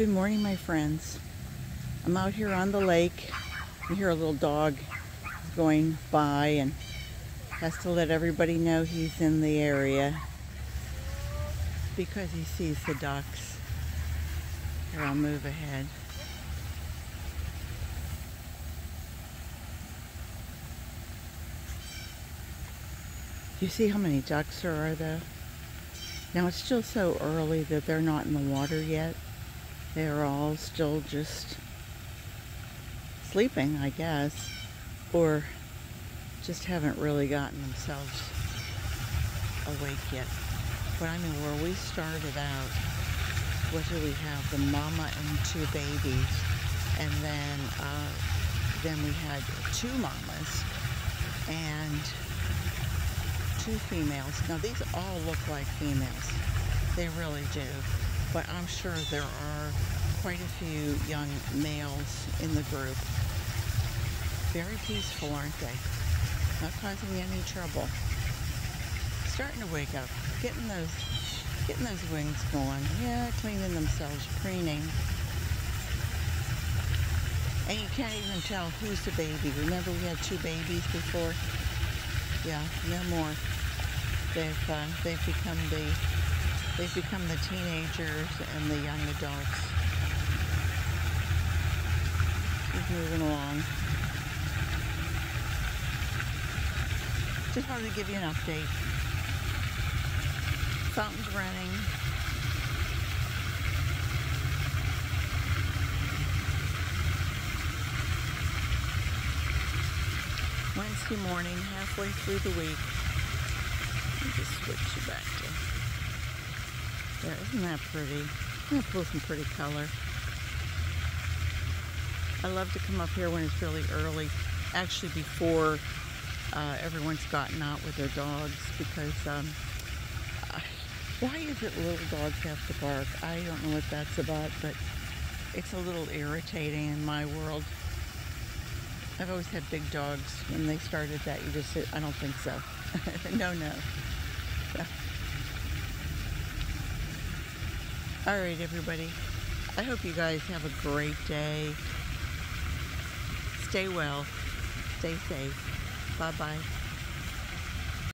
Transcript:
Good morning, my friends. I'm out here on the lake. You hear a little dog going by and has to let everybody know he's in the area because he sees the ducks. Here, I'll move ahead. You see how many ducks there are though? Now it's still so early that they're not in the water yet. They're all still just sleeping, I guess, or just haven't really gotten themselves awake yet. But I mean, where we started out, what do we have? The mama and two babies, and then uh, then we had two mamas and two females. Now these all look like females. They really do but I'm sure there are quite a few young males in the group. Very peaceful, aren't they? Not causing any trouble. Starting to wake up, getting those getting those wings going. Yeah, cleaning themselves, preening. And you can't even tell who's the baby. Remember we had two babies before? Yeah, no more. They've uh, they've become the They've become the teenagers and the young adults. Keep moving along. Just wanted to give you an update. Fountain's running. Wednesday morning, halfway through the week. Let me just switch you back to there, isn't that pretty? Gonna pull some pretty color. I love to come up here when it's really early, actually before uh, everyone's gotten out with their dogs because um, why is it little dogs have to bark? I don't know what that's about, but it's a little irritating in my world. I've always had big dogs. When they started that, you just I don't think so. no, no. All right, everybody. I hope you guys have a great day. Stay well. Stay safe. Bye-bye.